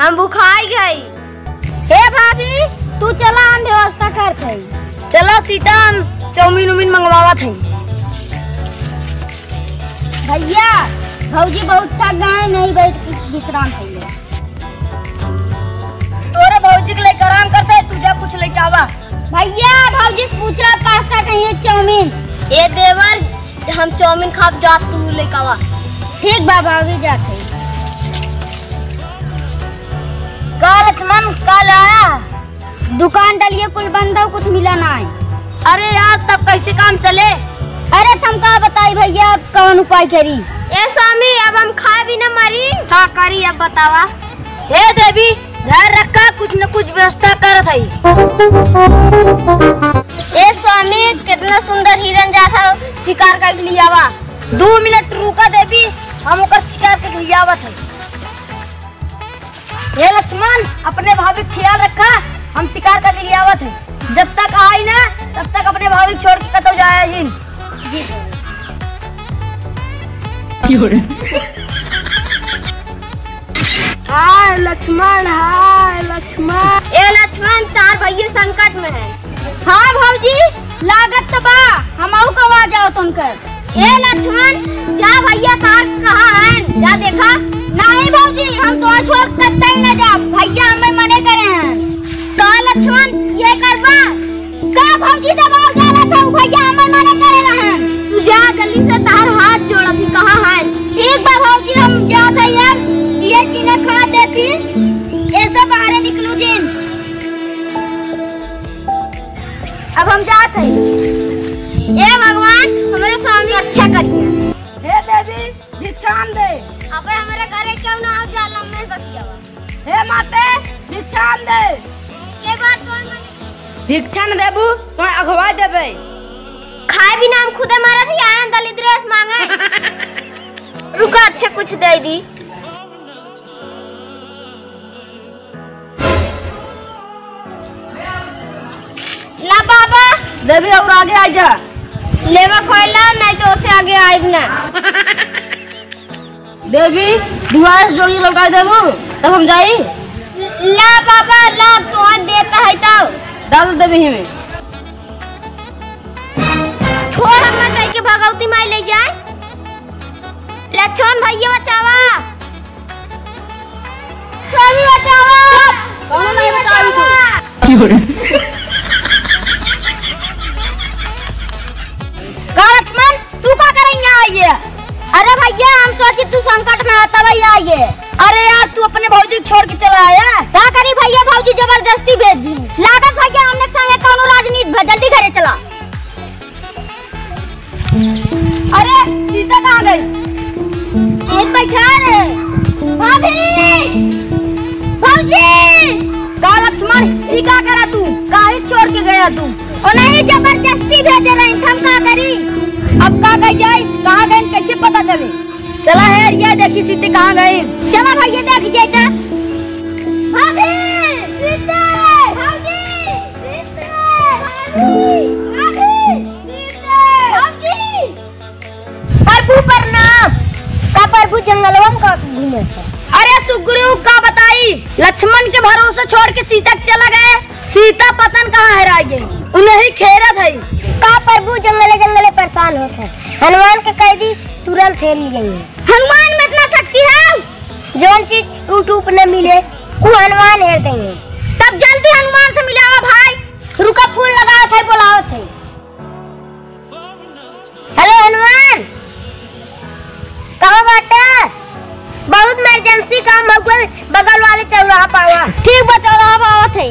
हम बुखाई गई। हे भाभी, तू चला हम व्यवस्था कर थई। चलो सीता हम चाउमीन उमीन मंगवावा थे भैया, भौजी बहुत थक गए नहीं बैठ विश्राम करिए तोरे भौजी के लेकर आराम करते है तुझे कुछ लेके आवा भैया, भौजी पूछ, पास्ता कहिए चाउमीन? ए देवर, हम चाउमीन खाब जात तू लेके आवा ठीक बा, भाभी जाते का लक्ष्मण कल आया। दुकान डालिए कुल बंद हो कुछ मिला ना है। अरे यार तब कैसे काम चले? अरे तुम का बताई भैया अब कौन उपाय करी? ए स्वामी अब हम खा भी न मरी। हाँ करी अब बतावा। हे देवी घर रखा कुछ न कुछ व्यवस्था कर थई ए स्वामी कितना सुंदर हिरन जा था शिकार कर लिया आवा दो मिनट रुका देवी हम ओकर शिकार कर लिया आवा थे हे लक्ष्मण अपने भाभी का ख्याल रखा। हम शिकार करने की आवत है। जब तक आई ना तब तक अपने भाभी को छोड़ के कतो जाया जी। हाय लक्ष्मण हाय लक्ष्मण। ए लक्ष्मण तार भैया संकट में है। हाँ भौजी लागत तो बा। हम आऊ कवा जाओ तुमकर ए लक्ष्मण क्या भैया तार कहाँ है? जा देखा? नहीं भौजी, हम तो छोड़ सकते ही न जा भैया हमें मने करे हैं। तो लक्ष्मण, ये करवा का भौजी दबाव डाला था भैया हमें मने करे रहे हैं। तू जा, जल्दी से तार हाथ जोड़ा थी कहाँ है? ठीक बा भौजी, हम जाते हैं। ये चीने खा देती ऐसे बाहर निकलू जिन। अब हम जाते हैं। ए भगवान, हमारे स्वामी अच्छा करिए हे देवी भिक्षान दे। अबे हमारे घरे क्यों ना आ जा लम्बे बतिया हे माते भिक्षान दे। के बात कौन मने? भिक्षान देबू तो अखवा देबे। खाए बिना हम खुदे मारा थी आया दलित ड्रेस मांगे। रुका अच्छे कुछ दे दी। ला बाबा। देवी और आगे आ जा। लेवा खोला नहीं तो उसे आगे आइब ना देवी डिवाइस जोगी लगा देबू तब हम जाई। ला बाबा ला तो देता है तो डाल देवी हमें। छोड़ हमें कह के भगवती माई ले जाए। लक्ष्मण भैया बचावा। स्वामी बचावा कौनो नहीं बचावी। सोचे तू संकट में आता भैया आइए अरे यार, तू अपने भौजी छोड़ के चला आया? का करी भैया भौजी ज़बरदस्ती भेज दी। लागत भैया हमने संगे कौनो राजनीति भे- जल्दी घरे चला। अरे, सीता कहाँ गई? एक बैठा रे। भाभी! भौजी का लक्ष्मण, ये क्या करा तू? काहे छोड़ के गया तू? ओ नहीं, ज़बरदस्ती भेजे रही हम का करी? अब का कहाँ चला है ये देखी सीते कहाँ गए? चला भैया देख जाता भाभी सीते भाभी सीते भाभी भाभी सीते भाभी। प्रभु प्रणाम का प्रभु जंगलवा में का घूमे अरे सुग्रीव का बताई? लक्ष्मण के भरोसे छोड़ के सीता के चला गए सीता पतन कहाँ हेरा गई उन्हें ही खेरत है का प्रभु जंगले जंगले परेशान होते हैं। हनुमान के कैदी तुरंत फेर लिए हनुमान है जौन चीज़ यूट्यूब न मिले, वो हनुमान हेर देंगे। तब जल्दी हनुमान से मिलावा भाई। रुका, फूल लगाओ थे बुलाओ थे हेलो हनुमान। कहाँ बाटे बहुत इमरजेंसी काम हुआ बगल वाले चौराहा पावा ठीक बा, चौराहा पावा थे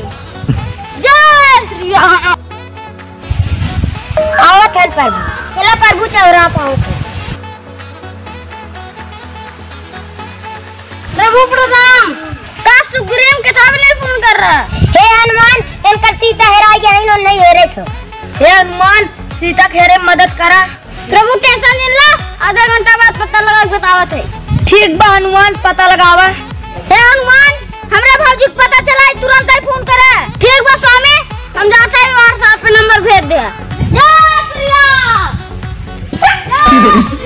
जय श्री राम। आवत है प्रभु। चला प्रभु चौरा पाओ प्रभु प्रणाम का सुग्रीव के था नहीं फ़ोन कर रहा हे? हनुमान इनका सीता हेरा गया इन्होंने नहीं हेरे थे। हे हनुमान सीता खेरे में मदद करा। प्रभु नहीं ला आधा घंटा बाद पता लगा के बतावत है। ठीक बा हनुमान पता लगावा। हे हनुमान हमरा भौजी को पता चला है, तुरंत ही फ़ोन करे। ठीक बा स्वामी हम जाते हैं व्हाट्सएप पे नंबर भेज दे। जय श्री राम। जय। श्री राम